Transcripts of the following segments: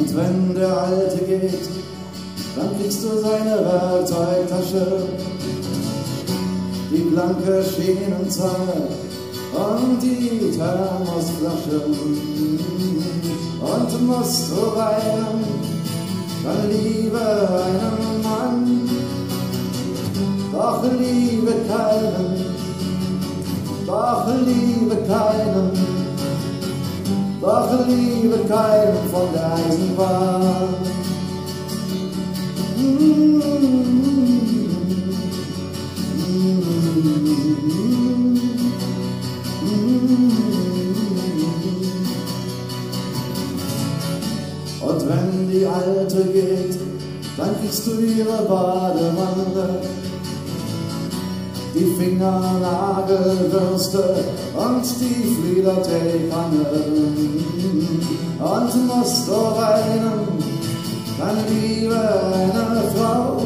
Und wenn der Alte geht, dann kriegst du seine Werkzeugtasche, die blanke Schienenzange und die Thermosflasche. Und musst du weinen, dann liebe einen Mann, doch liebe keinen, doch liebe keinen, liebe keinen von der Eisenbahn. Und wenn die Alte geht, dann kriegst du ihre Badewanne, die Fingernagelbürste und die Fliederteekanne. Und musst du weinen, dann liebe eine Frau,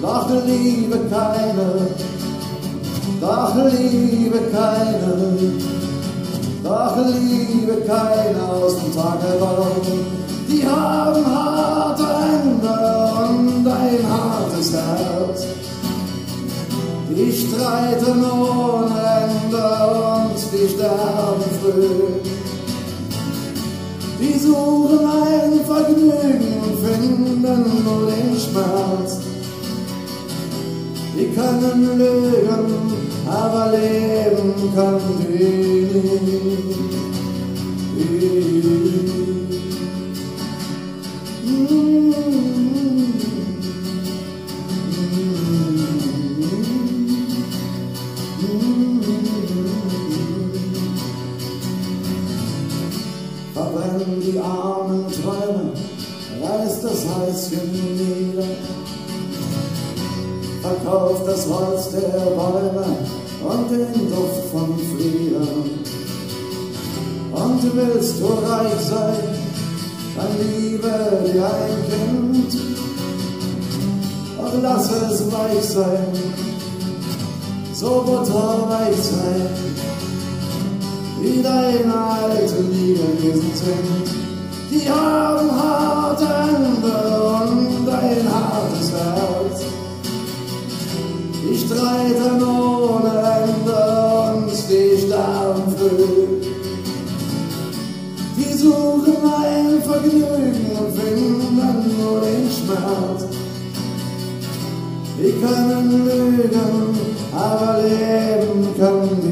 doch liebe keine, doch liebe keine, doch liebe keine aus dem Tagebau. Die streiten ohne Ende und die sterben früh. Die suchen ein Vergnügen und finden nur den Schmerz. Die können lügen, aber leben kann nicht. Verbrennen die armen Träume, reißt das Häuschen nieder. Verkauft das Holz der Bäume und den Duft von Fliedern. Und willst du reich sein, dann liebe dir ein Kind und lass es weich sein, so butterweich sein, wie deine alten Liebe gewesen sind. Die haben harte Hände und ein hartes Herz. Die streiten ohne Ende und die sterben früh. Die suchen ein Vergnügen und finden nur den Schmerz. Die können lügen, aber leben können